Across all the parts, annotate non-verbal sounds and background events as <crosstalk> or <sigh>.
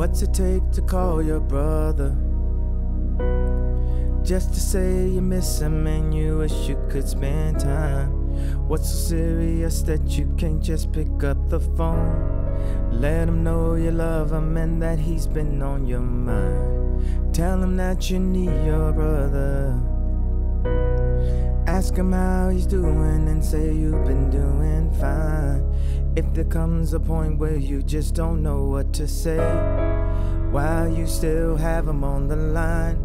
What's it take to call your brother? Just to say you miss him and you wish you could spend time. What's so serious that you can't just pick up the phone? Let him know you love him and that he's been on your mind. Tell him that you need your brother. Ask him how he's doing and say you've been doing fine. If there comes a point where you just don't know what to say, while you still have him on the line,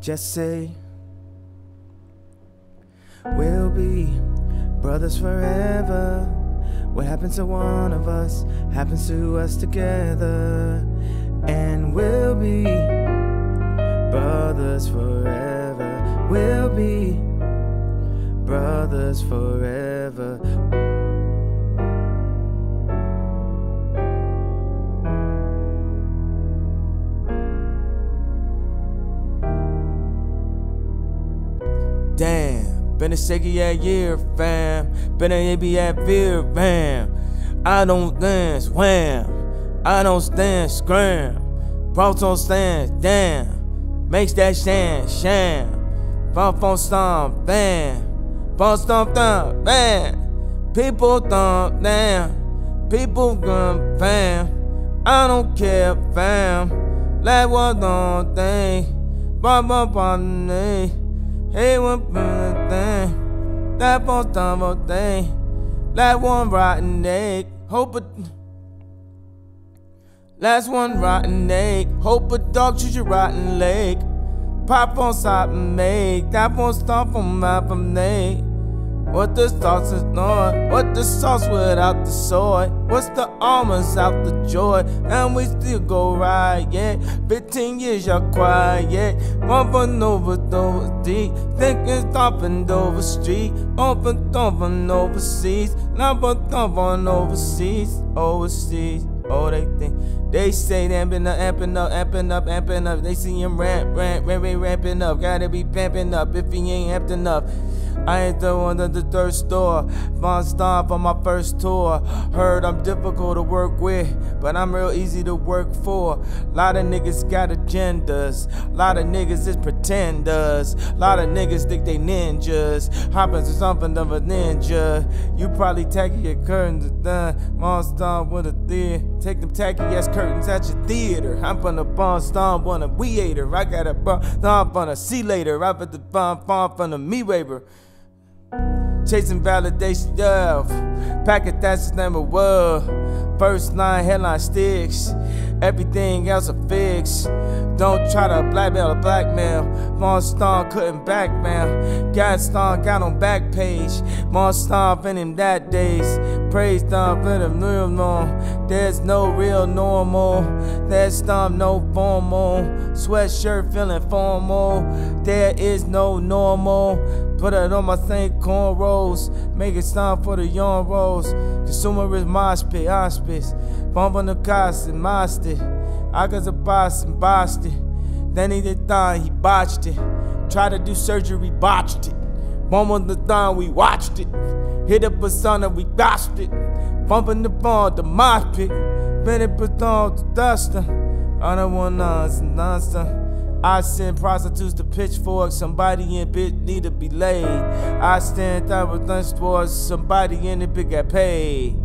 just say, We'll be brothers forever. What happens to one of us happens to us together. And we'll be brothers forever. We'll be brothers forever. Been a shaky ass year, fam. Been a AB at fear, fam. I don't dance, wham. I don't stand, scram. Brought on stand, damn. Makes that sham, sham. Bump on stomp, bam. Bump stomp, thump, bam. People thump, damn. People gun, fam. I don't care, fam. Like what don't think. Bump, bump, bump, bump, Hey, one thing, that one dumb thing, that one rotten egg. Hope it. Last one rotten egg. Hope a dog chews your rotten leg. Pop on side and make that one stomp on my name. What the sauce is not? What the sauce without the soy? What's the almonds out the joy? And we still go right, yeah. 15 years, y'all quiet. Bumping over those deep. Thinking stomping over street. Open thumping overseas. Number thumping overseas. Overseas. Oh, they think they say they amping up, amping up, amping up, amping up. They see him ramp, ramp, ramp, ramping up. Gotta be pamping up if he ain't amped enough. I ain't the one at the third store. Von Stomp on my first tour. Heard I'm difficult to work with, but I'm real easy to work for. Lot of niggas got agendas. Lot of niggas is pretenders. Lot of niggas think they ninjas. Hopping to something of a ninja. You probably tacky your curtains done. Von Stomp with a theater. Take them tacky ass curtains at your theater. I'm from the Von Stomp on a weater. I got a Von Stomp on a see later. I put the Von Stomp on a me waiver. Chasing validation, yeah. Packet that's his name of world. First nine headline sticks. Everything else a fix. Don't try to blackmail or blackmail. Monstar couldn't backmail. Got Star got on back page. Monstar been in that days. Praise Star been a real norm. There's no real normal. There's Star no formal. Sweatshirt feeling formal. There is no normal. Put it on my St. cornrows. Make it time for the young rolls. Consumer is my spit, I spit. Bumping the cost and master. I got a boss and botched it. Then he did thon, he botched it. Tried to do surgery, botched it. Bumping the thon, we watched it. Hit up a sauna, we botched it. Bumping the ball, the mosh pit. Bennett Baton the Duster. I don't want nonsense. I send prostitutes to pitchfork, somebody in bit need to be laid. I stand up with lunch towards somebody in the bit get paid.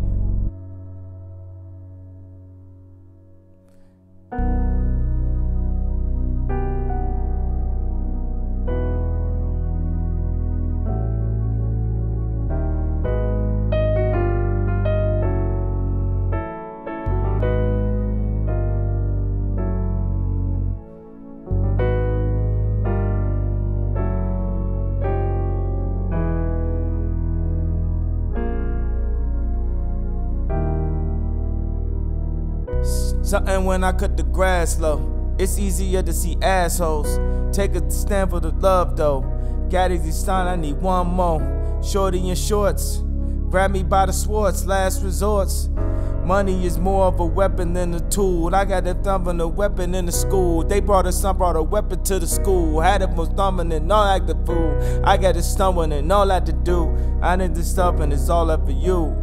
Something when I cut the grass low. It's easier to see assholes. Take a stand for the love though. Got easy sign, I need one more. Shorty in shorts. Grab me by the swords, last resorts. Money is more of a weapon than a tool. I got a thumb on a weapon in the school. They brought a son, brought a weapon to the school. Had it most and all act the fool. I got it stumbling and all I had to do. I need to stop and it's all up for you.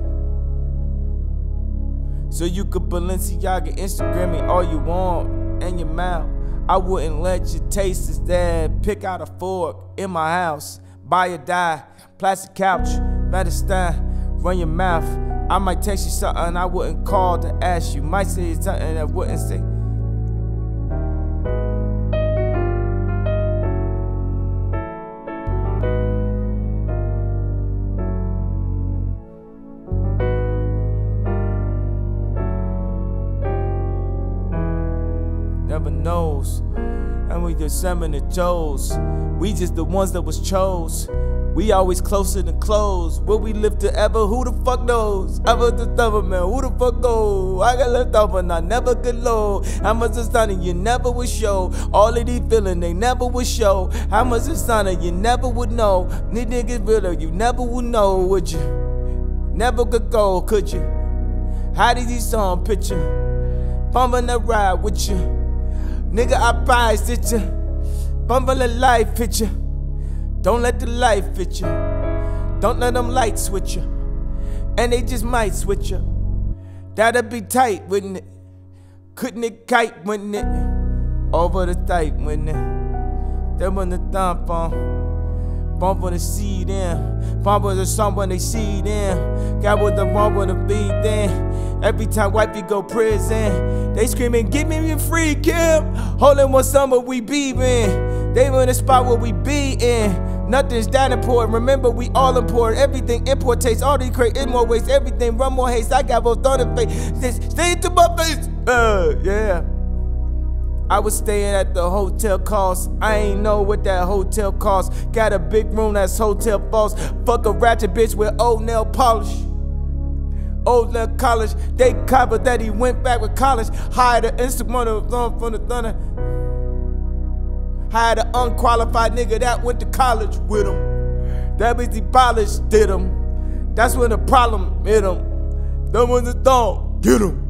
So you could Balenciaga Instagram me all you want and your mouth. I wouldn't let you taste this dad. Pick out a fork in my house. Buy a die, plastic couch, Madison, run your mouth. I might text you something I wouldn't call to ask you. Might say something I wouldn't say. Seven the Joes. We just the ones that was chose. We always closer than close. Will we live to ever? Who the fuck knows? Ever the double man, who the fuck go? I got left off and I never could low. How much is stunning you never would show. All of these feeling they never would show. How much is stunning you never would know. These niggas realer you never would know, would you? Never could go, could you? How did these song picture? Bumping the ride with you. Nigga, I prize it ya. Bumble a life picture. Don't let the life fit you. Don't let them lights switch you. And they just might switch you. That'd be tight, wouldn't it? Couldn't it kite, wouldn't it? Over the tight, wouldn't it? Them on the thump on. Bump on the seed in. Bump on the song when they see them. Got with the one with the beat then. Every time wifey go prison, they screaming, give me your free Kim. Holding one summer we beeping. They were in the spot where we be in. Nothing's that important. Remember, we all import. Everything import taste. All these create in more waste. Everything run more haste. I got both on the face. Stay to my face. Uh, yeah. I was staying at the hotel cost. I ain't know what that hotel cost. Got a big room that's hotel false. Fuck a ratchet bitch with old nail polish. Old nail college. They covered that he went back with college. Hired an instrumental from the thunder. Hired an unqualified nigga that went to college with him. That bitch he polished, did him. That's when the problem hit him. Them was the don't get him.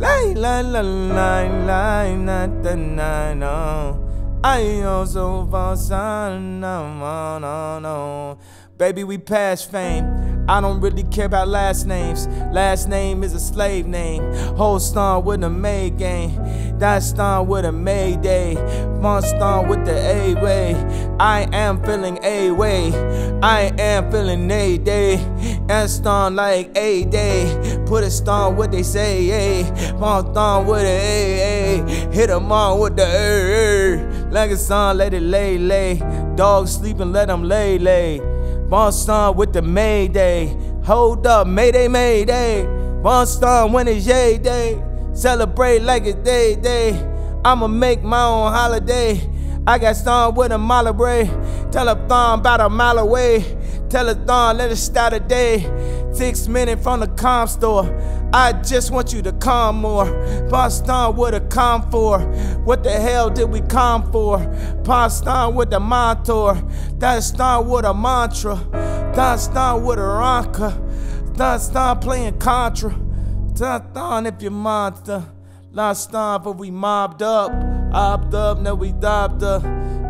La la la la la not the nine oh. I also fall sign no no no. Baby, we past fame. I don't really care about last names. Last name is a slave name. Whole star with a May game. That star with a Mayday. One star with the A way. I am feeling A way. I am feeling A day. And star like A day. Put a star what they say, A. One star with a A, A. Hit them on with the A, A. Like a song, let it lay, lay. Dogs sleeping, let them lay, lay. Boston with the Mayday. Hold up, Mayday, Mayday. Boston when it's Yay Day. Celebrate like it's Day Day. I'ma make my own holiday. I got stung with a mile away. Tell a thon about a mile away. Tell a thon, let it start a day. Six minutes from the com store. I just want you to come more. Boston with a com for. What the hell did we come for? Boston with the mentor. That's done with a mantra. That's done with a ranka. That's done playing Contra. That's done if you're monster. Last time, but we mobbed up. Opt up, now we dobbed up.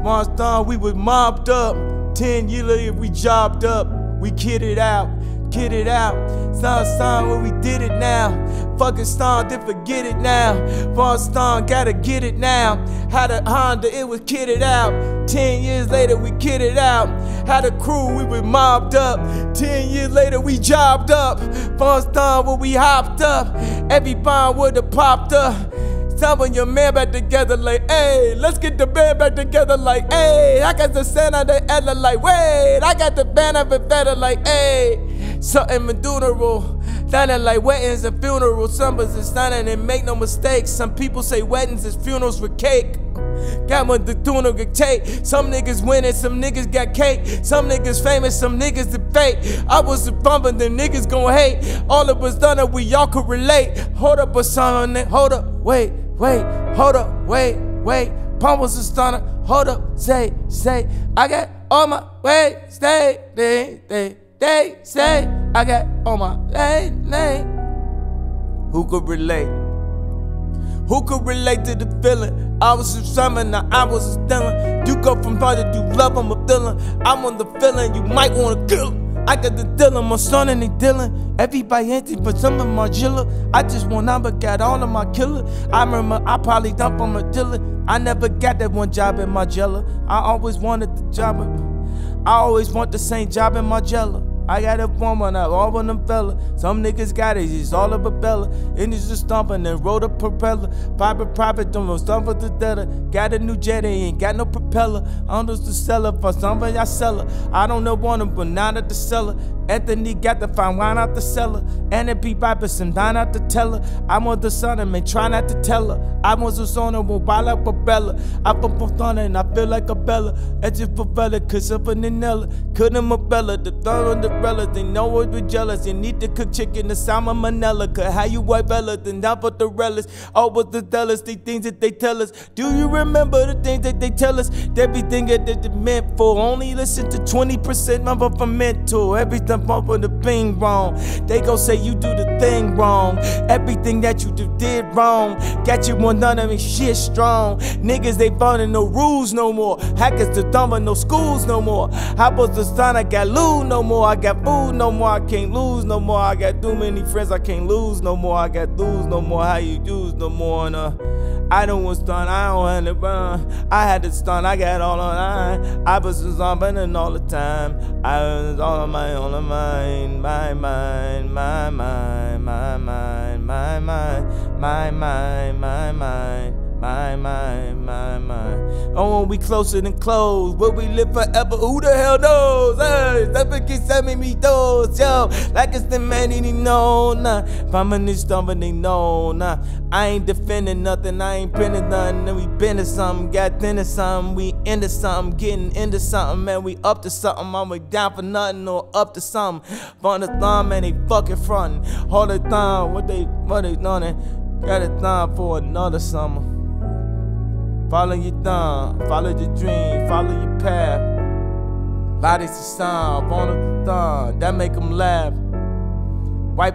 Last time, we was mobbed up. Ten years later, we jobbed up. We kidded out, kidded out. Last time, when we did it now. Fucking Star, did forget it now. Boston, gotta get it now. Had a Honda, it was kitted out. Ten years later, we kidded out. Had a crew, we was mobbed up. Ten years later, we jobbed up. Boston, when we hopped up. Every bomb would have popped up. Telling your man back together like, hey, let's get the band back together like, hey, I got the Santa the Ella like, wait, I got the band of it better like, hey, something medunaral. Sounding like weddings and funerals, summers is stunning and make no mistakes. Some people say weddings is funerals with cake. Got one the tuna. Some niggas winning, some niggas got cake. Some niggas famous, some niggas debate. I was a bumping, them niggas gon' hate. All of us done it, we all could relate. Hold up a son, hold up, wait, wait, hold up, wait, wait. Pump was a stunner, hold up, say, say. I got all my way, stay, they, they, they say. I got all my lane, lane. Who could relate? Who could relate to the feeling? I was a summer, now I was a stealing. You go from father to love, I'm a feeling. I'm on the feeling, you might wanna kill. I got the dealer, my son and they dealing. Everybody empty, but some of my jilla. I just want number, got all of my killer. I remember I probably dump on my dealer. I never got that one job in my jella. I always wanted the job. I always want the same job in my jella. I got a woman up, all of them fella. Some niggas got it, it's all a propeller. And it's just stomping and roll the propeller. Fiber private, don't stomp with the data. Got a new jet, ain't got no propeller. I'm just the seller for some of y'all seller. I don't know one of them, but not at the seller. Anthony got to find wine out the cellar. And it be by some dine out the teller. I want the son of me, try not to tell her. I want the son of while like a Bella. I put thunder and I feel like a Bella. It's just propellant, cause of a Ninella. Couldn't a Bella, the thumb on the umbrella, they know we're jealous. You need to cook chicken, the salmon manila. Cause how you white bella, then down for the relish. All with the tell us, the things that they tell us. Do you remember the things that they tell us? Everything that they meant for. Only listen to 20% of a mental. Everything up with the thing wrong. They gon' say you do the thing wrong. Everything that you do did wrong. Got you one none of me shit strong. Niggas, they following no rules no more. Hackers to thumb no schools no more. How about the son I got loot no more? I got food no more, I can't lose no more. I got too many friends, I can't lose no more. I got lose no more, how you use no more. And, uh, I don't want stun, I don't want to run. I had to stun, I got all online. I was zombing all the time. I was all on my own mind, my mind, my my mind, my mind, my mind, my mind my, my, my, my. Oh, we closer than close, will we live forever? Who the hell knows? Hey, that keep sending me those, yo. Like it's the man he know, nah. Feminist stumbling, they know, nah. I ain't defending nothing, I ain't pinning nothing. And we been to something, got into something, we into something, getting into something, man. We up to something, I'm like down for nothing or up to something. On the thumb, man, they fucking frontin'. Hold the thumb, what they, what they done? Got a thumb for another summer. Follow your thumb, follow your dream, follow your path. Body's the sound, on the thumb, that make them laugh.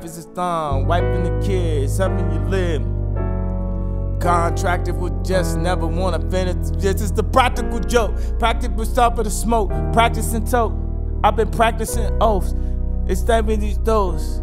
Is his thumb, wiping the kids, helping you live. Contracted with just never wanna finish. This is the practical joke. Practical stuff for the smoke. Practicing tote. I've been practicing oaths. It's stabbing these doors.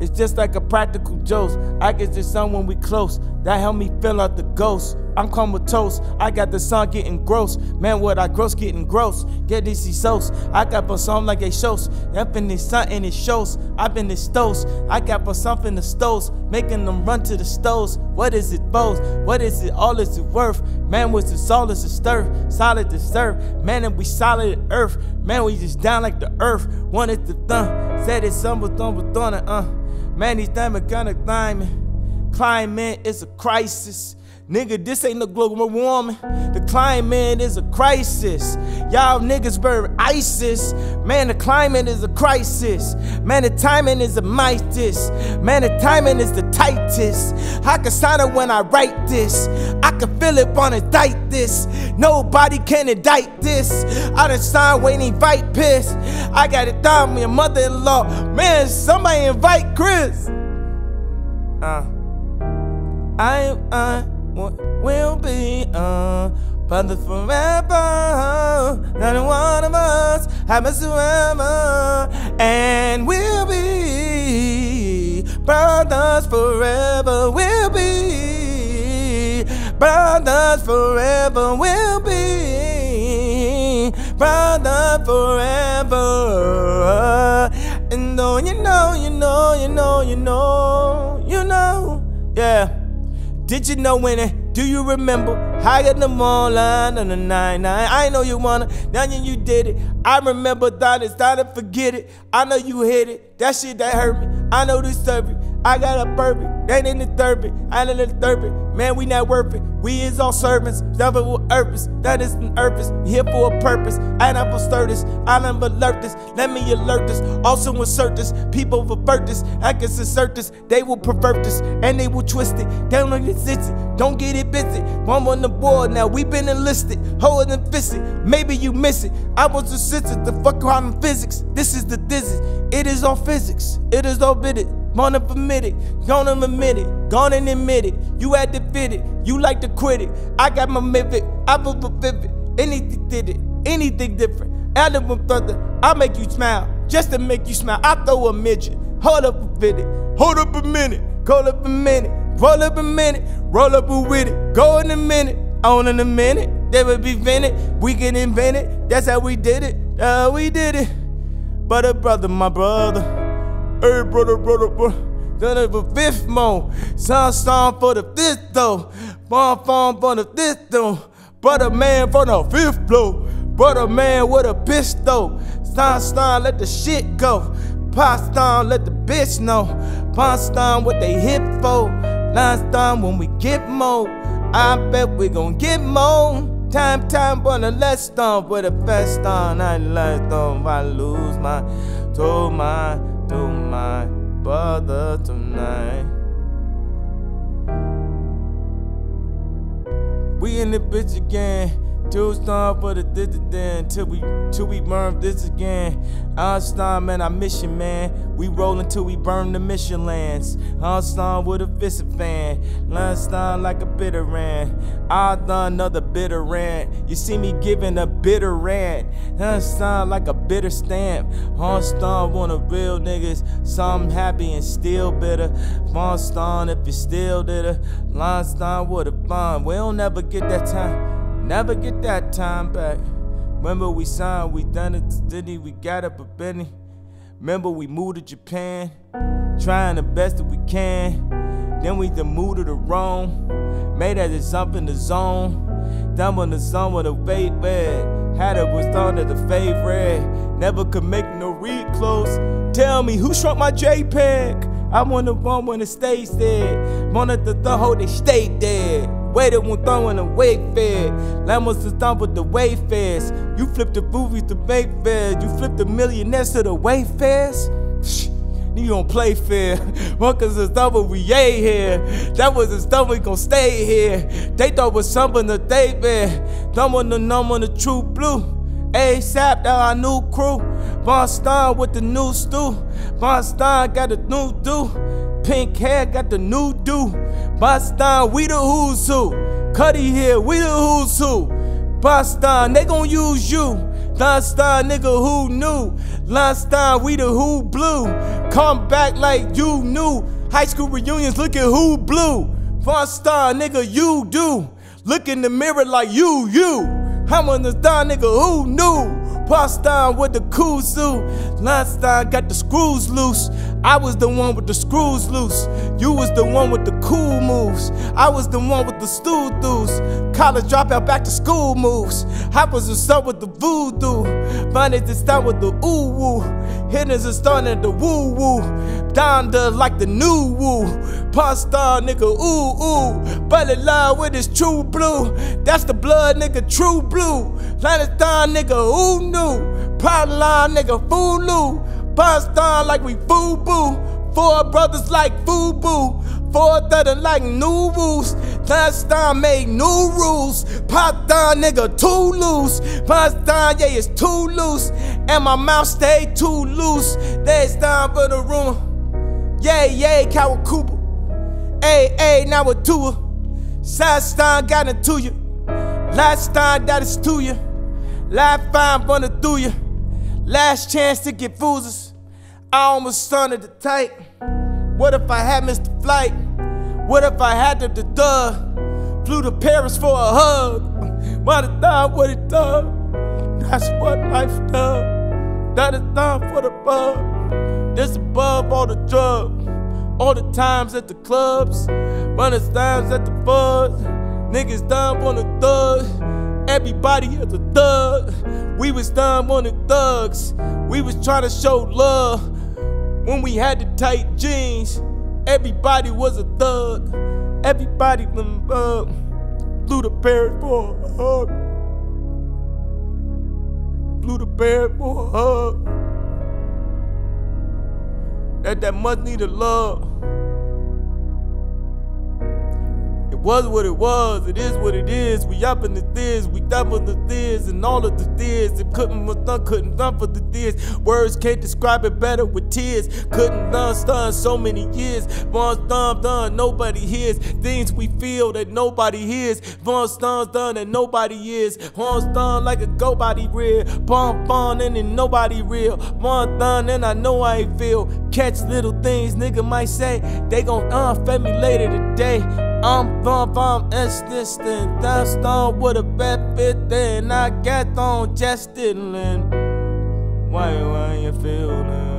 It's just like a practical joke. I this sun when we close. That help me fill out the ghost. I'm comatose. I got the sun getting gross. Man, what I gross getting gross. Get this sauce. I got for something like a shows. Up in this sun and it shows. I've been the stoves. I got for something the stoves. Making them run to the stoves. What is it both? What is it? All is it worth? Man, what's the solid to stir? Solid to serve. Man, and we solid earth. Man, we just down like the earth. Wanted to thumb. Said it's some with thumb with uh. Man, these diamond gonna climb. Climate is a crisis. Nigga, this ain't no global warming. The climate is a crisis. Y'all niggas very ISIS. Man, the climate is a crisis. Man, the timing is a Midas. Man, the timing is the tightest. I can sign it when I write this. I can feel it on indict this. Nobody can indict this. I done signed waiting invite piss. I got it down, me a mother-in-law. Man, somebody invite Chris. Uh. I, I will be uh, brothers forever. Not one of us happens forever, and we'll be brothers forever. We'll be brothers forever. We'll be brothers forever. And though you know, you know, you know, you know, you know, yeah. Did you know when it? Do you remember? Higher the mall line on the 99. I know you wanna, now you did it. I remember that it's time to forget it. I know you hit it. That shit that hurt me. I know this. I got a burpee. They in the therapy. I in the therapy. Man, we not worth it. We is all servants. Never with purpose. That is an purpose. Here for a purpose. I never stir this. I never alert this. Let me alert this. Also insert this. People pervert this. I can assert this. They will pervert this. And they will twist it. They don't resist it. Don't get it busy. I'm on the board now. We been enlisted. holding and it. Maybe you miss it. I was a sister. The fuck around physics. This is the dizzy. It is all physics. It is all bit it. Wanna permit it, gonna admit it, gonna admit it. You had to fit it, you like to quit it. I got my method, I will vivid. Anything did it, anything different. Adam further, I make you smile. just to make you smile. I throw a midget. Hold up a minute, hold up a minute, call up a minute, roll up a minute, roll up a with it, go in a minute, on in a minute. They would be vented, we can invent it. That's how we did it, uh, we did it. Brother, brother, my brother. Hey, brother, brother, brother. Done it for fifth mo. Sun song for the fifth though. Phone for the fifth though. Brother man for the fifth blow. Brother man with a pistol. Stan, let the shit go. Pastan, let the bitch know. Pastan, what they hit for. Last time when we get more. I bet we gon' get more. Time, time, but let's stop with a fast on. I left on, I lose my, to my, to my brother tonight. We in the bitch again. Two star for the this then till we till we burn this again. Einstein, man, I miss you, man. We rollin' till we burn the mission lands. Einstein with a fist fan. Einstein like a bitter rant. I done another bitter rant. You see me giving a bitter rant. Einstein like a bitter stamp. Einstein want a real niggas. Some happy and still bitter. Einstein if you still did it. Einstein with a fun. We don't never get that time. Never get that time back. Remember we signed, we done it to Disney, we got up a Benny. Remember we moved to Japan, trying the best that we can. Then we the moved to the Rome, made as it's up in the zone. Done on the zone with a fade bed, had it was on to the favorite. Never could make no read close. Tell me who shrunk my JPEG? I want the one when the stage said, wanted the the whole they stayed dead. Waited when throwing a fed. Lamos is done with the wayfares. You flip the movies to fares. You flip the millionaires to the wayfares. You don't play fair. <laughs> Runkers is done what we ate here. That was the stuff we gon' stay here. They thought was something that they been. Dumb on the numb on the true blue. ASAP, that our new crew. Von Stein with the new stew. Von Stein got a new do. Pink hair got the new do. Boston, we the who's who. Cuddy here, we the who's who. Boston, they gon' use you. Time, nigga, who knew? Time, we the who blue. Come back like you knew. High school reunions, look at who blue. Boston, nigga, you do. Look in the mirror like you, you. I'm on the star, nigga, who knew? Boston with the. Last time got the screws loose. I was the one with the screws loose. You was the one with the cool moves. I was the one with the stool doos. College dropout back to school moves. I was the son with the voodoo. Finance to start with the ooh woo. Hitters are starting the woo woo. Donda like the new woo. Pasta nigga ooh ooh. Belly love with his true blue. That's the blood nigga true blue. Planet nigga who knew? Problem line nigga fooloo. Bust like we foo boo. Four brothers like foo boo. Four that like new rules. Last time made new rules. Pop down, nigga, too loose. Past down, yeah, it's too loose. And my mouth stay too loose. There's time for the room. Yeah, yeah, Kawakubo. Hey, hey, now what do it? Last time got into you. Last time that is to you. Life fine, running through you. Last chance to get foozers. I almost started the tight. What if I had missed the flight? What if I had to the dub? Flew to Paris for a hug. What it done, what it done. That's what life does. That is done for the bug. This above all the drugs. All the times at the clubs. Runners times at the buzz. Niggas done on the thugs. Everybody is a thug. We was done on the thugs. We was trying to show love when we had the tight jeans. Everybody was a thug. Everybody uh, flew the Paris for a hug. Blew the Paris for a hug. That that much needed love. It was what it was, it is what it is. We up in the this, we double the this, and all of the this. It couldn't done, couldn't done for the this. Words can't describe it better with tears. Couldn't done stun so many years. Once done, done, nobody hears. Things we feel that nobody hears. Once done, done, that nobody is. Once done like a go body real. Bump on and then nobody real. One done and I know I ain't feel. Catch little things, nigga might say. They gon' unfed me later today. I'm bump, I'm insistent. That's done with a bad fit, then I get on just Why, why you feel?